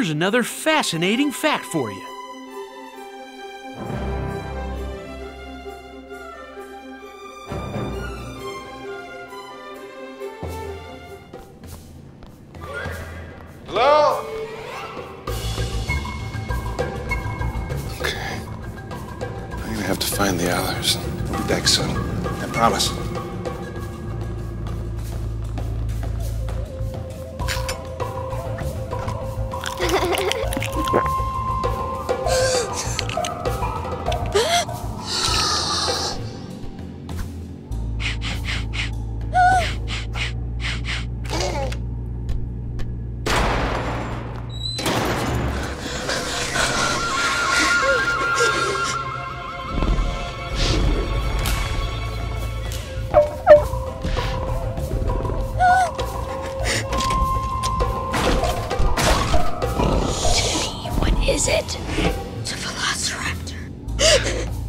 Here's another fascinating fact for you. It? It's a velociraptor.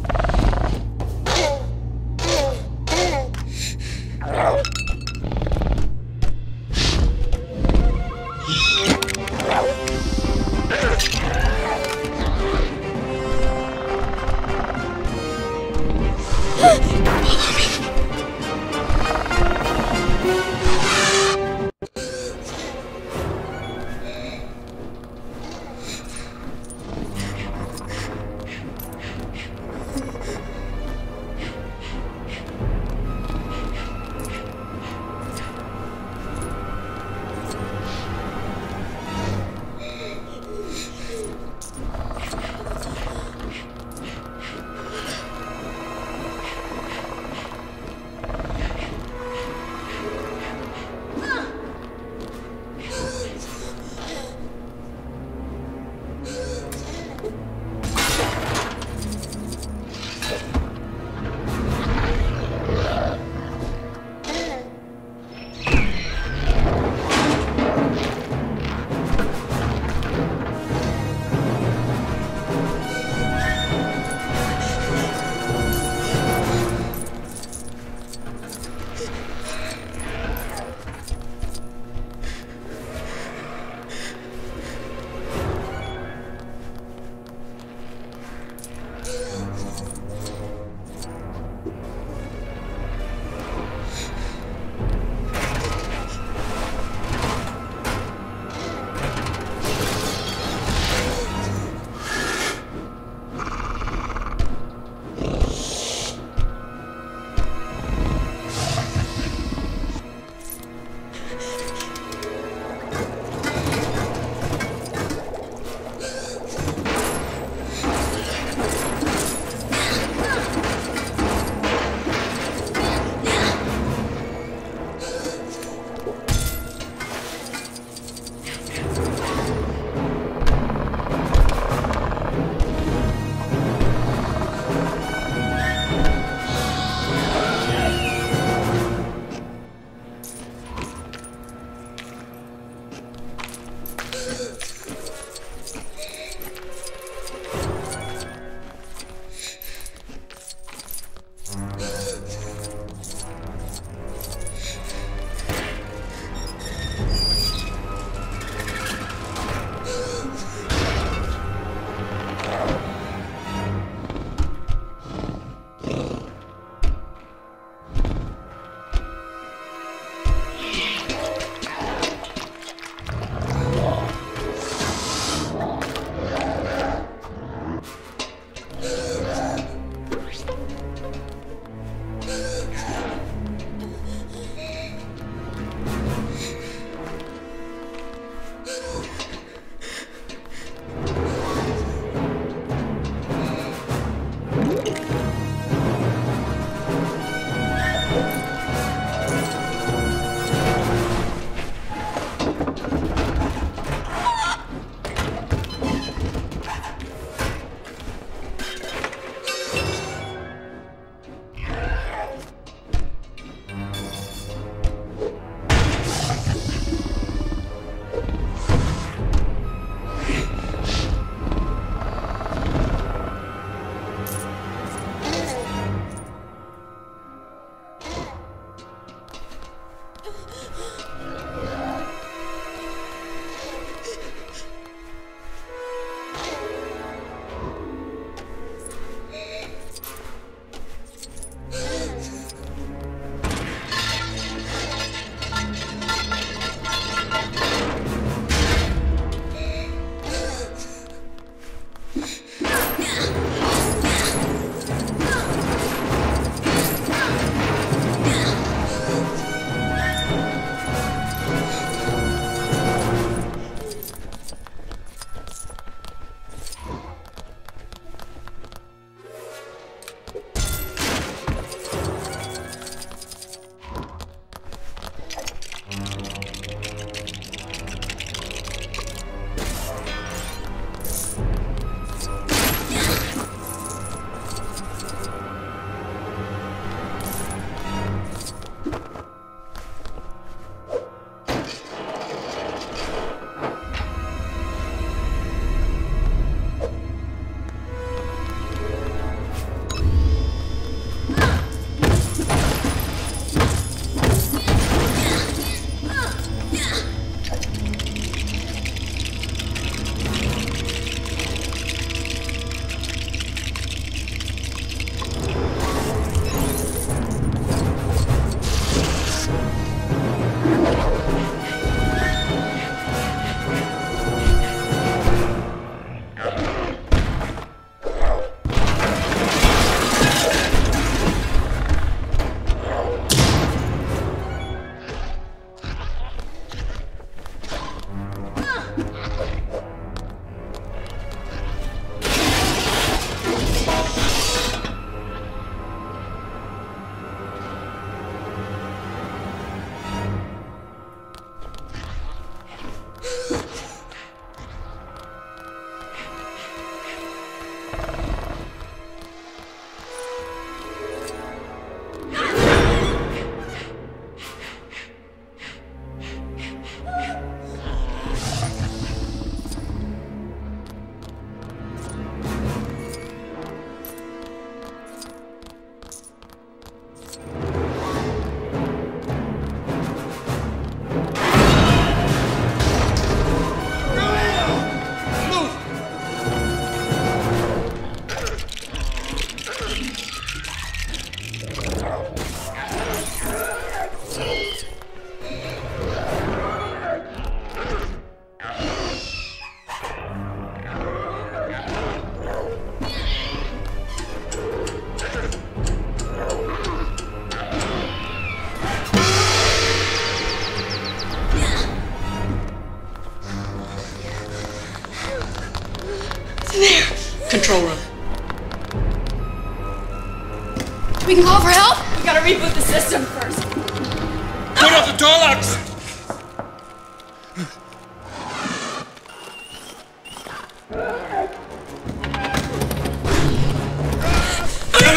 Gotta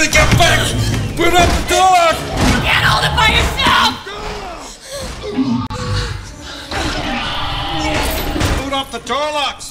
get back! Put up the door lock! You can't hold it by yourself! Put up the door locks!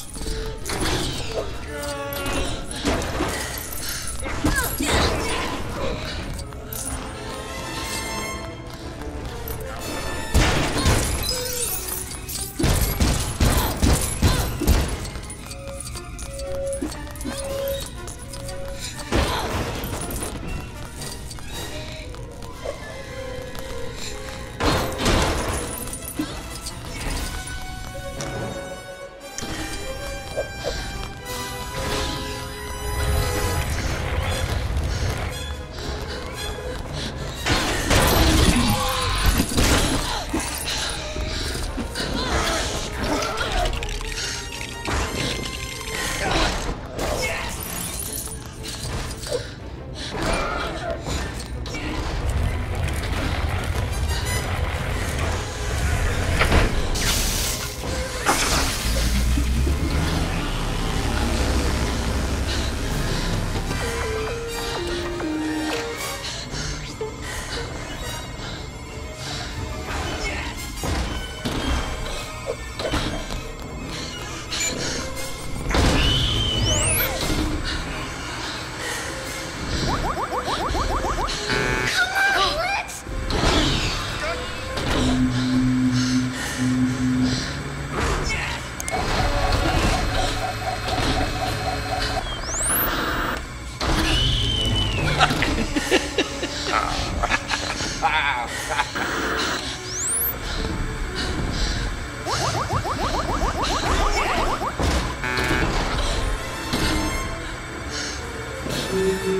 Yeah.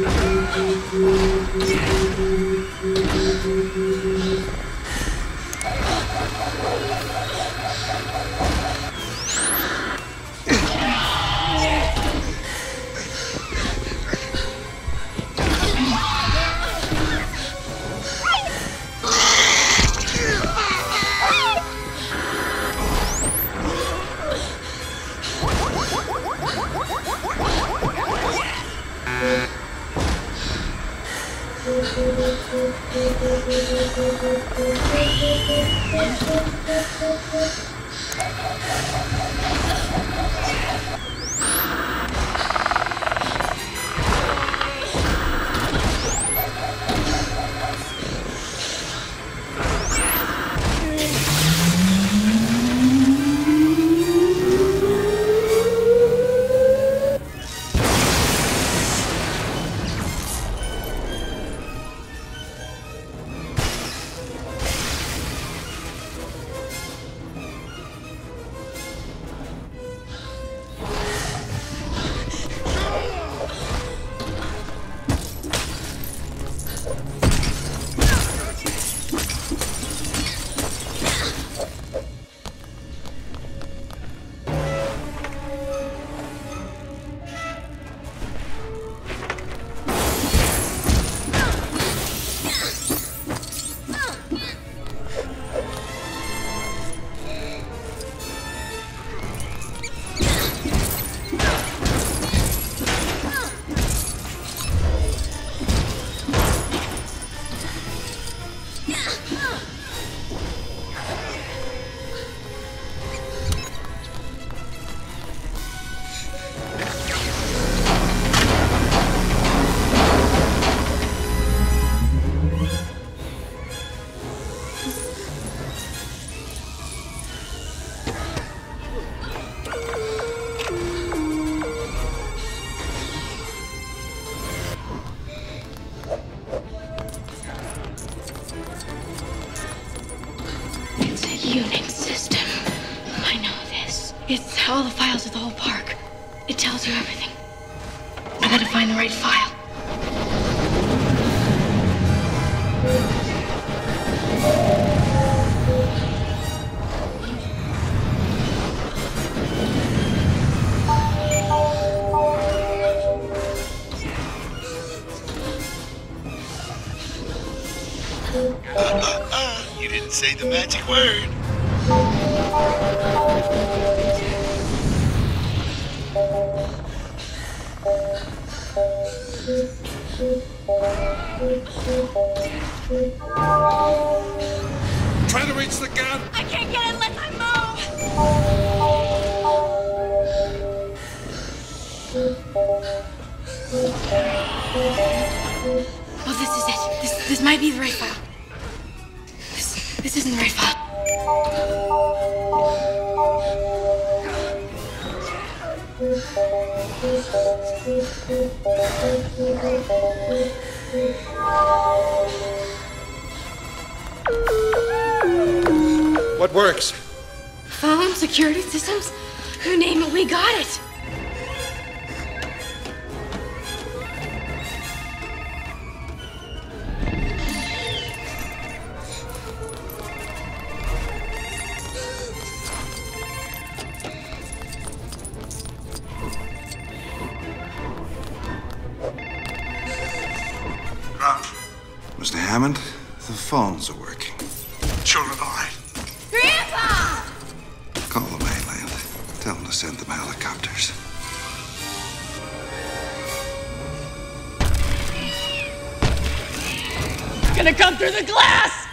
Trying to reach the gun. I can't get it unless I move! Oh, this is it. This, this might be the right file. This, this isn't the right file. What works? Phone, security systems, you name it, we got it. Phones are working. Children, all right. Grandpa! Call the mainland. Tell them to send them helicopters. Gonna come through the glass!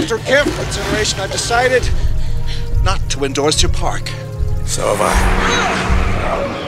After careful consideration, I've decided not to endorse your park. So have I.